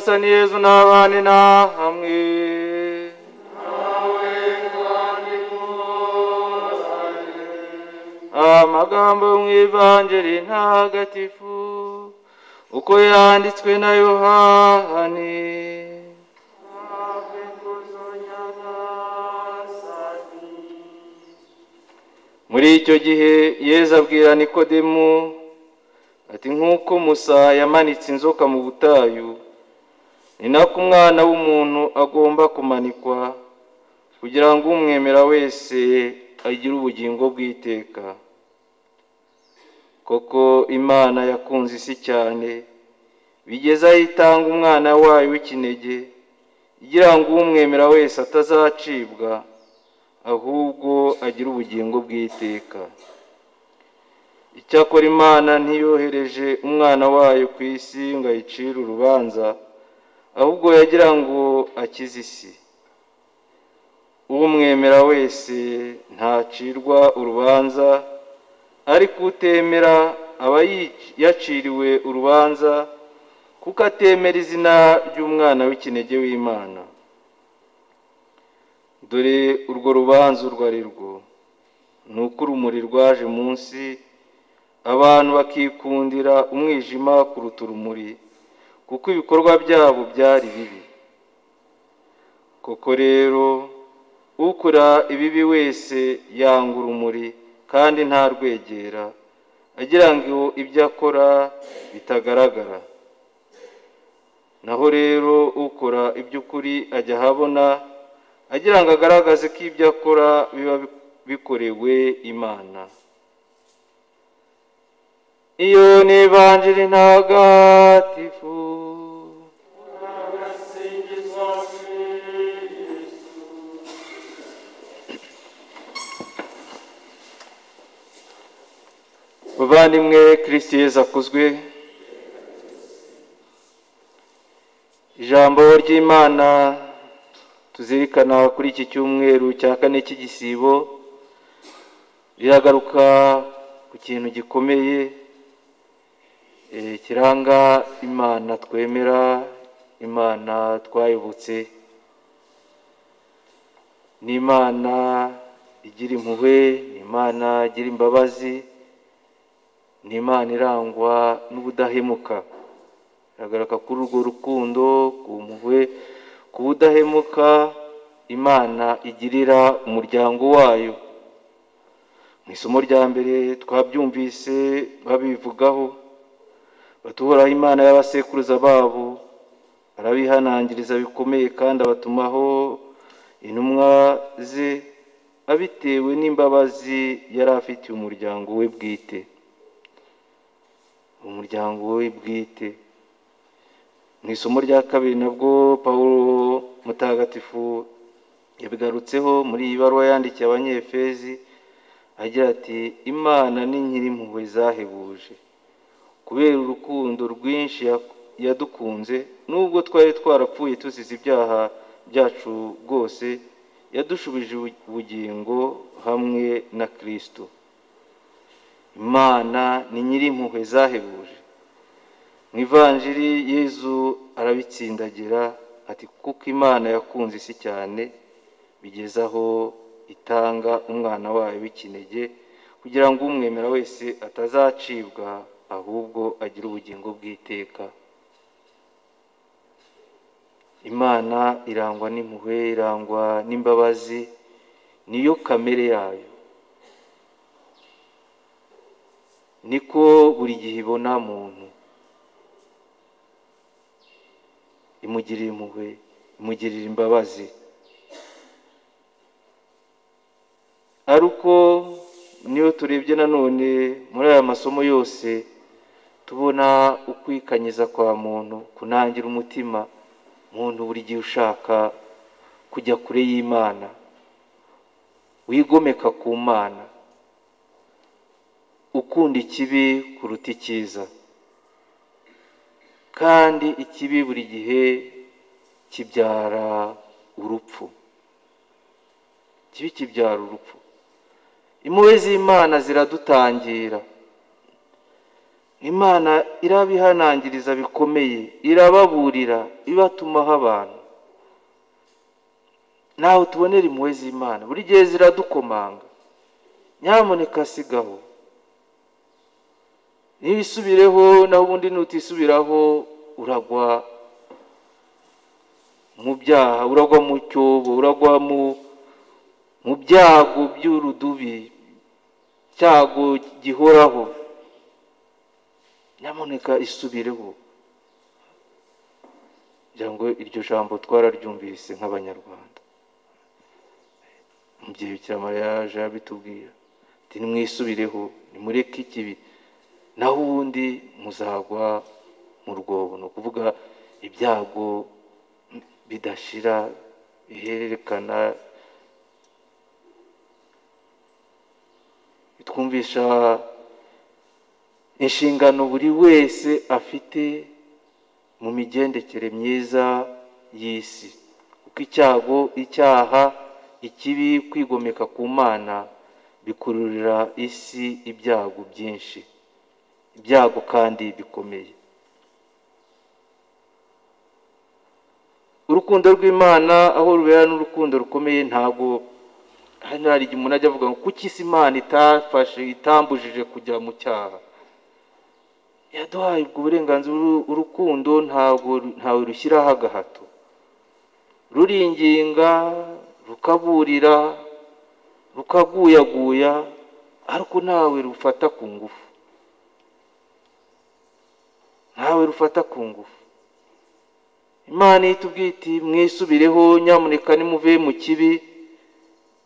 nyagasani yezu n'abandi na hamwe amagambo mu ivanjiri ntagatifu uko yanditswe na yohani. Muri icyo gihe yezu abwira nikodemu ati nk'uko musa yamanitse inzoka mu butayu ni nako umwana w'umuntu agomba kumanikwa kugira ngo umwemera wese agire ubugingo bw'iteka. Koko imana yakunze isi cyane bigeze aho itanga umwana wayo w'ikinege igira ngo umwemera wese atazacibwa ahubwo agire ubugingo bw'iteka. Icyakora imana ntiyohereje umwana wayo ku isi ngo ayicire urubanza. Ahubwo yagira ngo akize isi. Umwemera wese ntacirwa urubanza ariko utemera aba yaciriwe urubanza kuko atemera izina ry'umwana w'ikinege w'imana. Dore urwo rubanza urwo ari rwo. Ni uko urumuri rwaje munsi abantu bakikundira umwijima kuruta urumuri. Kuko ibikorwa byabo byari bibi. Koko rero ukora ibibi wese yanga urumuri kandi ntarwegera. Agira ngo ibyo akora bitagaragara. Naho rero ukora iby'ukuri ajya ahabona agira ngo agaragaze ko ibyo akora biba bikorewe imana. Iyo ni ivanjiri ntagatifu bavandimwe kirisiti yeza akuzwe ijambo ry'imana tuzirikana kuri iki cyumweru cya kane cy'igisibo riragaruka ku kintu gikomeye kiranga imana twemera imana twayobotse. Ni imana igira impuhwe ni imana igira imbabazi ni imana irangwa n'ubudahemuka. Iragaragara kuri urwo rukundo ku mpuhwe ku budahemuka imana igirira umuryango wayo. Mu isomo rya mbere twabyumvise babivugaho. Batuhoraho imana y'abasekuruza babo arabihanangiriza bikomeye kandi abatumaho intumwa ze abitewe n'imbabazi yari afitiye umuryango we bwite. Umuryango we bwite. Mu isomo rya kabiri nabwo paul mutagatifu yabigarutseho muri iyi baruwa yandikiye abanyefezi agira ati imana ni nyirimpuhwe zahebuje. Kubera urukundo rwinshi yadukunze nubwo twari twarapfuye tuzize ibyaha byacu bwose yadushubije ubugingo hamwe na kirisito imana ni nyirimpuhwe zahebuje. Mu ivanjiri yezu arabitsindagira ati kuko imana yakunze isi cyane bigeze aho itanga umwana wayo w'ikinege kugira ngo umwemera wese atazacibwa ahubwo agire ubugingo bw'iteka. Imana irangwa n'impuhwe irangwa n'imbabazi niyo kamere yayo. Niko buri gihe ibona muntu. Imugirira impuhwe imugirira imbabazi. Ariko niyo turebye nanone muri aya masomo yose tubona ukwikanyiza kwa muntu kunangira umutima muntu buri gihe ushaka kujya kure y'imana wigomeka ku mana. Ukunda ikibi kuruta icyiza. Kandi ikibi buri gihe kibyara urupfu. Ikibi kibyara urupfu. Impuhwe z'imana ziradutangira. Imana irabihanangiriza bikomeye irababurira ibatumaho abantu. Nawe tubonera impuhwe z'imana. Buri gihe ziradukomanga. Nyamuneka sigaho. Ntibisubireho naho ubundi nutisubiraho uragwa mu byaha uragwa mu cyobo uragwa mu byago by'urudubi cyago gihoraho. Nyamuneka isubireho. Kugira ngo iryo jambo twararyumvise nk'abanyarwanda. Umubyeyi mariya yaje abitubwira. Ati nimwisubireho nimureke ikibi. Naho ubundi muzagwa mu rwobo ni ukuvuga ibyago bidashira bihererekana bitwumvisha inshingano buri wese afite mu migendekere myiza y'isi. Kuko icyago icyaha ikibi kwigomeka ku mana bikururira isi ibyago byinshi. Ibyago kandi bikomeye. Urukundo rw'imana aho rubera n'urukundo rukomeye ntabwo hano hari igihe umuntu ajya avuga ngo kuki isi imana itafashe itambujije kujya mu cyaha? Yaduhaye ubwo burenganzira urukundo ntabwo ntawe rushyiraho agahato. Ruringinga rukaburira rukaguyaguya ariko ntawe rufata ku ngufu. Ntawe rufata ku ngufu. Imana itubwiye iti mwisubireho nyamuneka nimuve mu kibi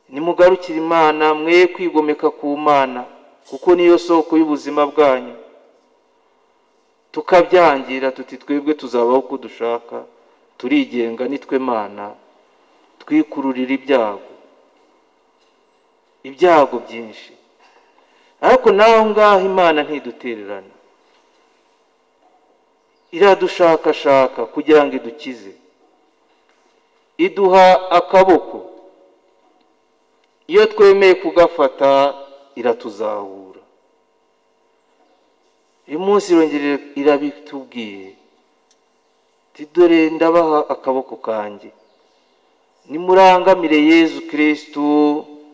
nimugarukire imana mwe kwigomeka ku mana kuko niyo soko y'ubuzima bwanyu. Tukabyangira tuti twebwe tuzabaho uko dushaka turigenga nitwe mana twikururira ibyago. Ibyago byinshi. Ariko naho ngaho imana ntidutererana iradushakashaka kugira ngo idukize. Iduha akaboko. Iyo twemeye kugafata iratuzahura. Uyu munsi irongera irabitubwiye dore ndabaha akaboko kanjye. Nimurangamire yezu kirisitu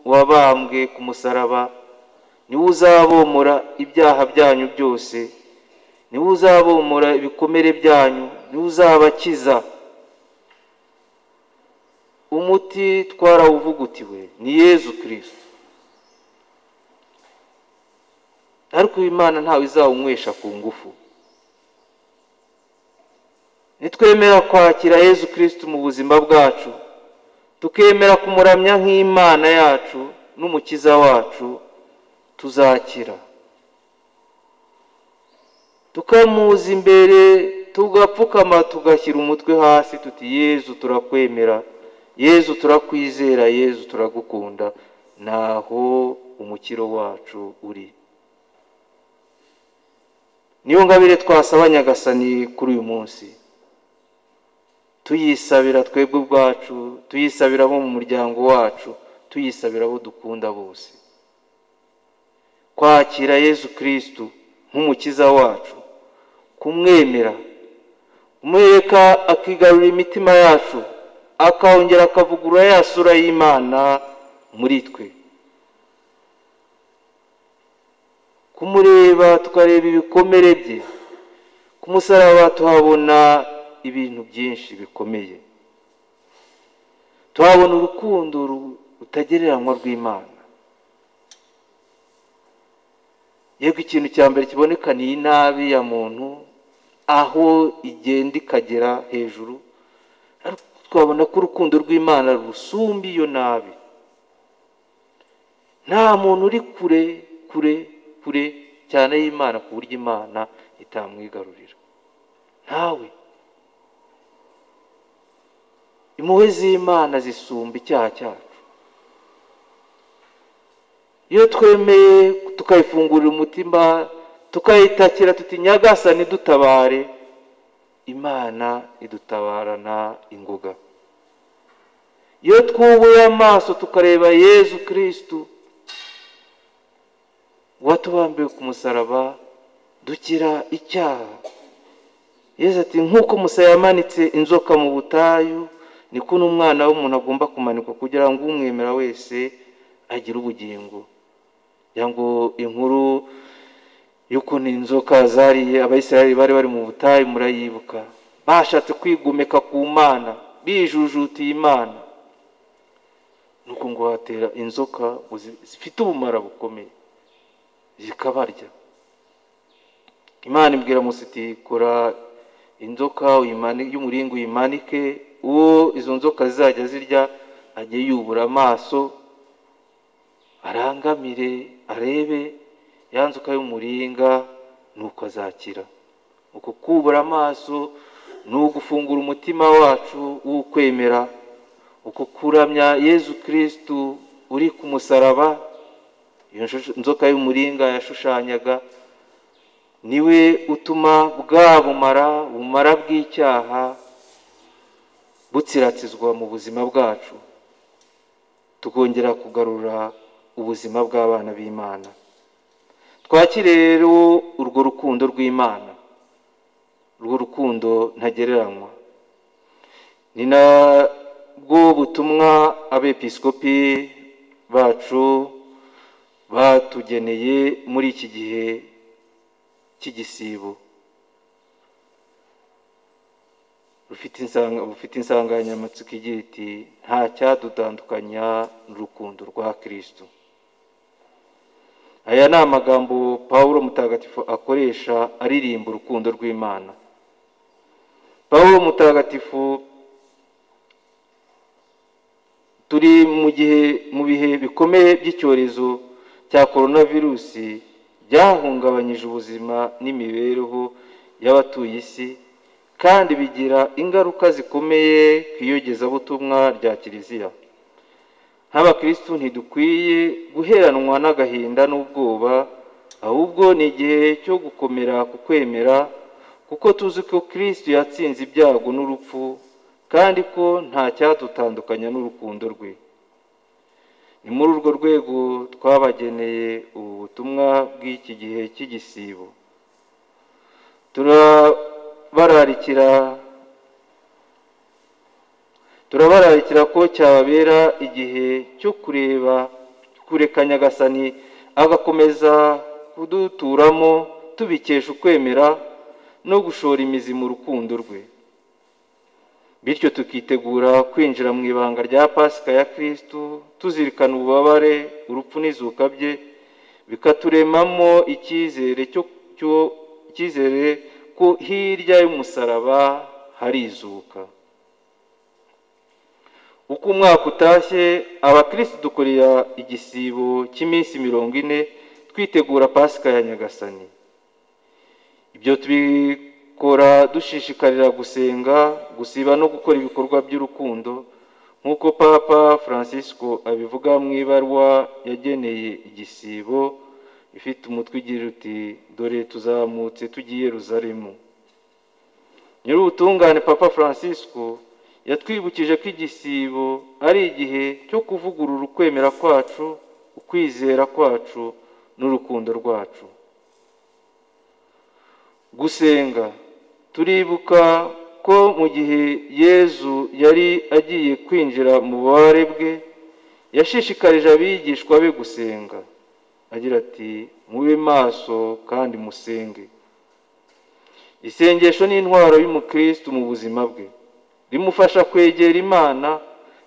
wabambwe ku musaraba. Niwe uzabomora ibyaha byanyu byose ni we uzabomora ibikomere byanyu ni we uzabakiza umuti twarawuvugutiwe ni yezu kirisitu ariko imana ntawe izawunywesha ku ngufu. Nitwemera kwakira yezu kirisitu mu buzima bwacu. Tukemera kumuramya nk'imana yacu n'umukiza wacu tuzakira. Tukamuza imbere tugapfukama tugashyira umutwe hasi tuti yezu turakwemera. Yezu turakwizera. Yezu turagukunda. Naho umukiro wacu uri. Niyo ngabire twasaba nyagasani kuri uyu munsi. Tuyisabira twebwe ubwacu tuyisabira abo mu muryango wacu tuyisabira abo dukunda bose. Kwakira yezu kirisitu nk'umukiza wacu kumwemera. Kumwereka akigarurira imitima yacu akongera akavugurura ya sura y'imana muri twe. Kumureba tukareba ibikomere bye ku musaraba tuhabona ibintu byinshi bikomeye. Tuhabona urukundo rutagereranywa rw'imana. Yego ikintu cya mbere kiboneka ni inabi ya muntu aho igenda ikagera hejuru twabona ko urukundo rw'imana rusumba iyo nabi. Nta muntu uri kure kure kure cyane y'imana ku buryo imana itamwigarurira. Ntawe. Impuhwe z'imana zisumba icyaha cyacu. Iyo twemeye tukayifungurira umutima tukayitakira tuti nyagasani dutabare imana idutabarana ingoga. Iyo twubuye amaso tukareba yezu kirisitu watubambiwe ku musaraba dukira icyaha. Yesu ati nk'uko musa yamanitse inzoka mu butayu niko n'umwana w'umuntu agomba kumanikwa kugira ngo umwemera wese agire ubugingo. Kugira ngo inkuru y'ukuntu inzoka zariye abayisiraheli bari bari mu butayu murayibuka. Bashatse kwigomeka ku mana bijujutiye imana. Nuko ngo hatera inzoka zifite ubumara bukomeye. Zikabarya. Imana ibwira musa iti kora inzoka y'umuringa uyimanike. Uwo izo nzoka zizajya zirya ajye yubura amaso arangamire arebe ya nzoka y'umuringa nuko azakira. Uko kubura amaso ni ugufungura umutima wacu w'ukwemera. Uko kuramya yezu kirisitu uri ku musaraba iyo nzoka y'umuringa yashushanyaga ni we utuma bwa bumara bumara bw'icyaha butsiratizwa mu buzima bwacu. Tukongera kugarura ubuzima bw'abana b'imana. Twakire rero urwo rukundo rw'imana. Urwo rukundo ntagereranywa. Ni nabwo butumwa abepiskopi bacu batugeneye muri iki gihe cy'igisibo. Rufite insanga- rufite insanganyamatsiko igira iti nta cyadutandukanya n'urukundo rwa kirisito aya ni amagambo pawulo mutagatifu akoresha aririmba urukundo rw'imana. Pawulo mutagatifu turi mu gihe mu bihe bikomeye by'icyorezo cya coronavirusi byahungabanyije ubuzima n'imibereho y'abatuye isi kandi bigira ingaruka zikomeye ku iyogezabutumwa rya kiliziya. Nk'abakirisitu ntidukwiye guheranwa n'agahinda n'ubwoba ahubwo ni igihe cyo gukomera ku kwemera kuko tuzi ko kirisitu yatsinze ibyago n'urupfu kandi ko nta cyadutandukanya n'urukundo rwe. Ni muri urwo rwego twabageneye ubu butumwa bw'iki gihe cy'igisibo. Turabararikira turabararikira ko cyababera igihe cyo kureba kureka nyagasani agakomeza kuduturamo tubikesha ukwemera no gushora imizi mu rukundo rwe. Bityo tukitegura kwinjira mu ibanga rya pasika ya kirisitu tuzirikana ububabare urupfu n'izuka bye bikaturemamo icyizere cyo cyo- icyizere ko hirya y'umusaraba hari izuka uko umwaka utashye abakirisitu dukorera igisibo cy'iminsi mirongo ine twitegura pasika ya nyagasani. Ibyo tubikora dushishikarira gusenga gusiba no gukora ibikorwa by'urukundo nk'uko papa francisco abivuga mu ibaruwa yageneye igisibo ifite umutwe ugira uti dore tuzamutse tugiye Yeruzalemu nyir'ubutungane papa francisco yatwibukije ko igisibo ari igihe cyo kuvugurura ukwemera kwacu ukwizera kwacu n'urukundo rwacu. Gusenga. Turibuka ko mu gihe yezu yari agiye kwinjira mu bubabare bwe yashishikarije abigishwa be gusenga. Agira ati mube maso kandi musenge. Isengesho ni intwaro y'umukristo mu buzima bwe. Rimufasha kwegera imana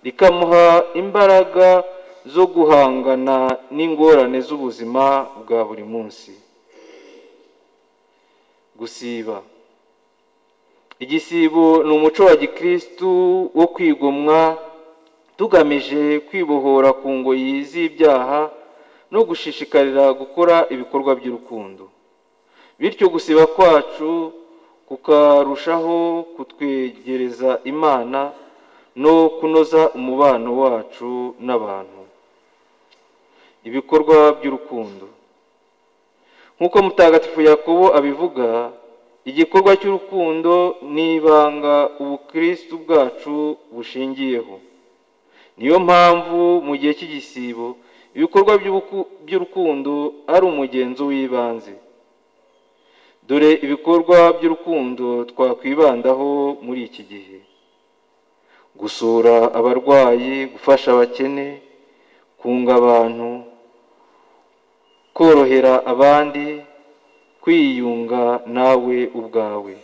rikamuha imbaraga zo guhangana n'ingorane z'ubuzima bwa buri munsi. Gusiba. Igisibo ni umuco wa gikristu wo kwigomwa tugamije kwibohora ku ngoyi z'ibyaha no gushishikarira gukora ibikorwa by'urukundo. Bityo gusiba kwacu kukarushaho kutwegereza imana no kunoza umubano wacu n'abantu. Ibikorwa by'urukundo. Nk'uko mutagatifu yakobo abivuga igikorwa cy'urukundo ni ibanga ubukristu bwacu bushingiyeho. Niyo mpamvu mu gihe cy'igisibo ibikorwa by'urukundo ari umugenzo w'ibanze. Dore ibikorwa by'urukundo twakwibandaho muri iki gihe. Gusura abarwayi gufasha abakene kunga abantu korohera abandi kwiyunga nawe ubwawe.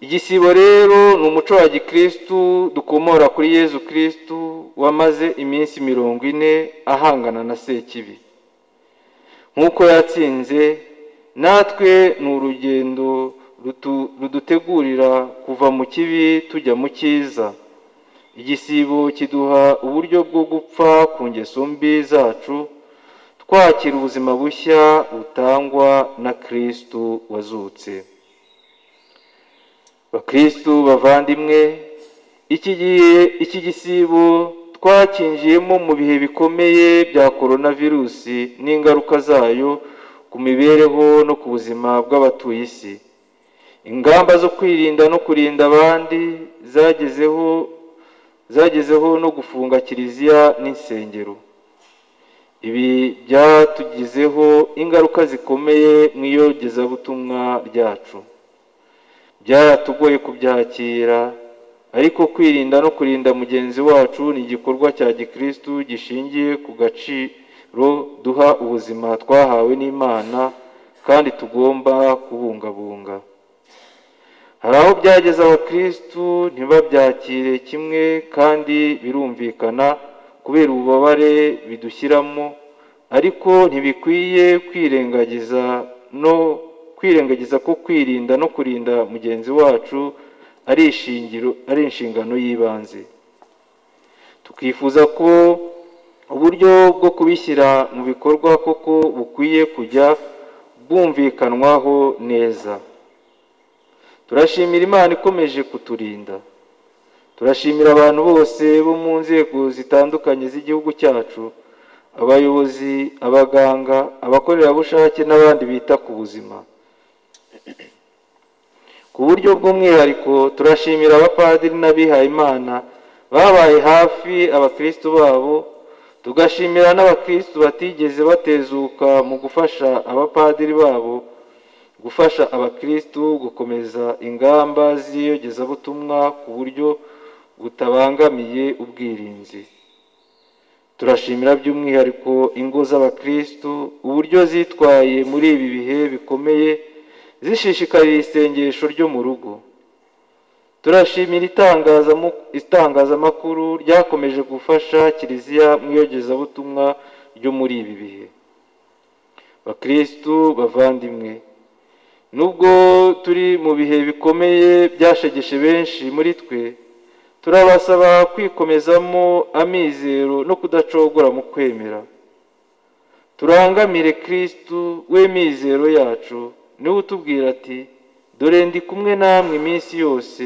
Igisibo rero ni umuco wa gikirisitu dukomora kuri yezu kirisitu wamaze iminsi mirongo ine ahangana na sekibi. Nk'uko yatsinze natwe ni urugendo rudutegurira kuva mu kibi tujya mu cyiza. Igisibo kiduha uburyo bwo gupfa ku ngeso mbi zacu twakira ubuzima bushya butangwa na kirisitu wazutse. Bakirisitu bavandimwe iki gisibo twakinjiyemo mu bihe bikomeye bya korona virusi n'ingaruka zayo ku mibereho no ku buzima bw'abatuye isi. Ingamba zo kwirinda no kurinda abandi zagezeho zagezeho no gufunga kiliziya n'insengero. Ibi byatugizeho ingaruka zikomeye mu iyogezabutumwa ryacu. Byaratugoye kubyakira ariko kwirinda no kurinda mugenzi wacu ni igikorwa cya gikirisitu gishingiye ku duha ubuzima twahawe n'imana kandi tugomba kubungabunga. Hari aho byageze abakirisitu ntibabyakire kimwe kandi birumvikana kubera ububabare bidushyiramo ariko ntibikwiye kwirengagiza no kwirengagiza ko kwirinda no kurinda mugenzi wacu ari inshingano y'ibanze. Tukifuza ko uburyo bwo kubishyira mu bikorwa koko bukwiye kujya bwumvikanwaho neza. Turashimira imana ikomeje kuturinda. Turashimira abantu bose bo mu nzego zitandukanye z'igihugu cyacu abayobozi abaganga abakorerabushake n'abandi bita ku buzima. Ku buryo bw'umwihariko turashimira abapadiri n'abihayimana babaye hafi abakirisitu babo tugashimira n'abakirisitu batigeze batezuka mu gufasha abapadiri babo gufasha abakirisitu gukomeza ingamba z'iyogezabutumwa ku buryo butabangamiye ubwirinzi. Turashimira by'umwihariko ingo z'abakirisitu uburyo zitwaye muri ibi bihe bikomeye zishishikarira isengesho ryo mu rugo. Turashimira itangazamakuru ryakomeje gufasha kiliziya mu iyogezabutumwa ryo muri ibi bihe. Bakirisitu bavandimwe nubwo turi mu bihe bikomeye byashegeshe benshi muri twe turabasaba kwikomezamo amizero no kudacogora mu kwemera. Turangamire kirisitu we mizero yacu ni we utubwira ati dore ndi kumwe namwe iminsi yose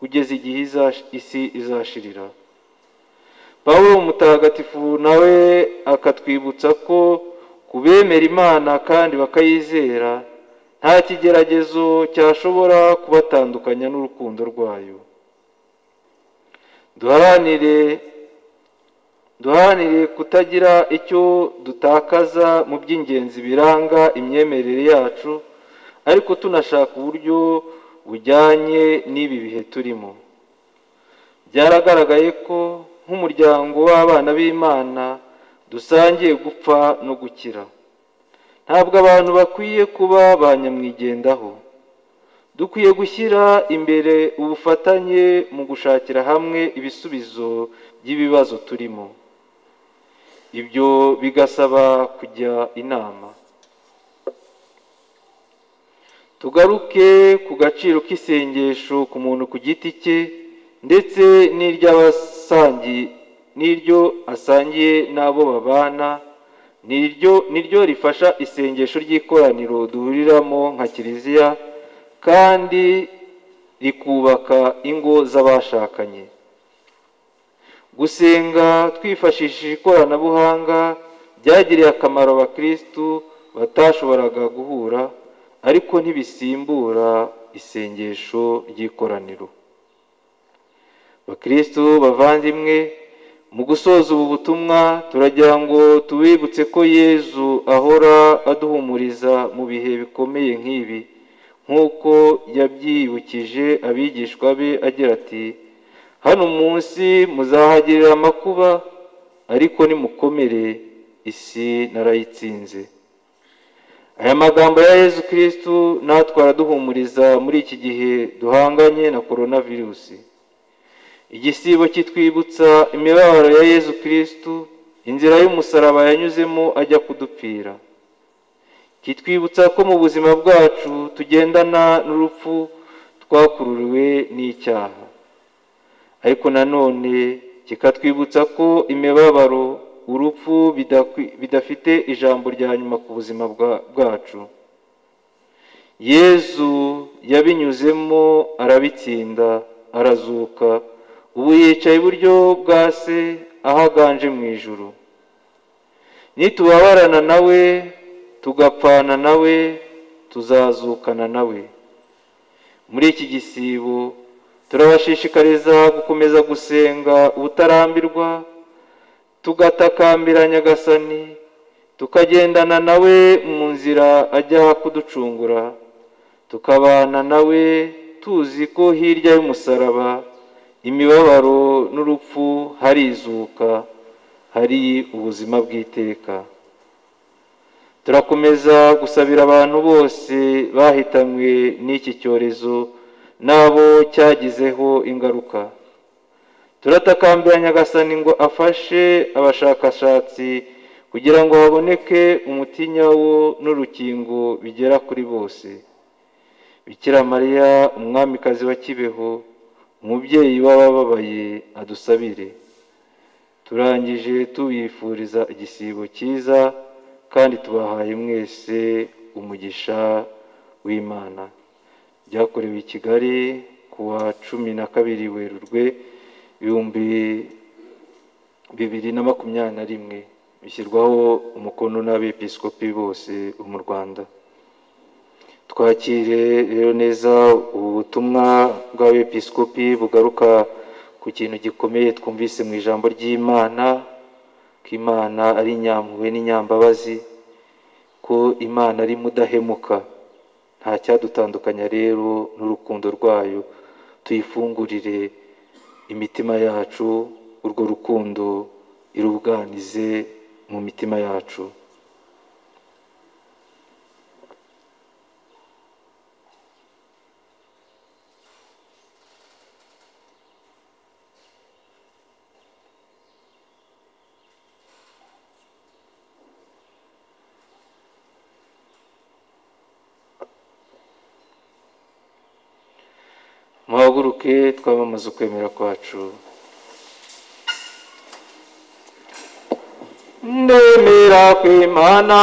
kugeza igihe isi izashirira. Paul mutagatifu nawe akatwibutsa ko kubemera imana kandi bakayizera nta kigeragezo cyashobora kubatandukanya n'urukundo rwayo. Duharanire duharanire kutagira icyo dutakaza mu by'ingenzi biranga imyemerere yacu ariko tunashaka uburyo bujyanye n'ibi bihe turimo. Byaragaragaye ko nk'umuryango w'abana b'imana dusangiye gupfa no gukira. Ntabwo abantu bakwiye kuba ba nyamwigendaho dukwiye gushyira imbere ubufatanye mu gushakira hamwe ibisubizo by'ibibazo turimo. Ibyo bigasaba kujya inama. Tugaruke ku gaciro k'isengesho ku muntu ku giti cye ndetse n'iryo asangiye n'abo babana niryo rifasha isengesho ry'ikoraniro duhuriramo nka kiliziya kandi rikubaka ingo z'abashakanye. Gusenga twifashishije ikoranabuhanga byagiriye akamaro abakirisitu batashoboraga guhura. Ariko ntibisimbura isengesho ry'ikoraniro. Bakirisitu bavandimwe mu gusoza ubu butumwa turagira ngo tubibutse ko yezu ahora aduhumuriza mu bihe bikomeye nk'ibi nk'uko yabyibukije abigishwa be agira ati hano munsi muzahagirira amakuba ariko nimukomere isi narayitsinze. Aya magambo ya yezu kirisitu natwe araduhumuriza muri iki gihe duhanganye na korona virusi igisibo kitwibutsa imibabaro ya yezu kirisitu inzira y'umusaraba yanyuzemo ajya kudupfira. Kitwibutsa ko mu buzima bwacu tugendana n'urupfu twakururiwe n'icyaha. Ariko nanone kikatwibutsa ko imibabaro urupfu bidafite ijambo rya nyuma ku buzima bwacu. Yezu yabinyuzemo arabitsinda arazuka. Ubu yicaye iburyo bwa se aho aganje mu ijuru. Nitubabarana nawe tugapfana nawe tuzazukana nawe. Muri iki gisibo turabashishikariza gukomeza gusenga ubutarambirwa tugatakambira nyagasani tukagendana nawe mu nzira ajya kuducungura tukabana nawe tuzi ko hirya y'umusaraba imibabaro n'urupfu hari izuka hari ubuzima bw'iteka. Turakomeza gusabira abantu bose bahitanywe n'iki cyorezo n'abo cyagizeho ingaruka. Turatakambira nyagasani ngo afashe abashakashatsi kugira ngo haboneke umuti nyawo n'urukingo bigera kuri bose. Bikira mariya umwamikazi wa kibeho umubyeyi w'abababaye adusabire. Turangije tubifuriza igisibo cyiza kandi tubahaye mwese umugisha w'imana. Byakorewe i kigali ku wa cumi na kabiri werurwe ibihumbi bibiri na makumyabiri na rimwe bishyirwaho umukono n'abepiskopi bose bo mu rwanda. Twakire rero neza ubu butumwa bw'abepiskopi bugaruka ku kintu gikomeye twumvise mu ijambo ry'imana ko imana ari inyampuhwe n'inyambabazi ko imana ari mudahemuka. Nta cyadutandukanya rero n'urukundo rwayo. Tuyifungurire imitima yacu urwo rukundo iruganize mu mitima yacu. Muhaguruke twamamaze ukwemera kwacu. Ndemera ko imana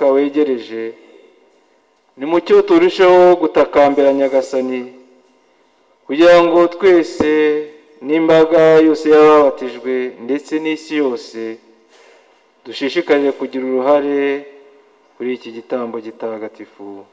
ubutaka wegereje ni mucyo turusheho gutakambira nyagasani kugira ngo twese n'imbaga yose y'ababatijwe ndetse n'isi yose dushishikarire kugira uruhare kuri iki gitambo gitagatifu.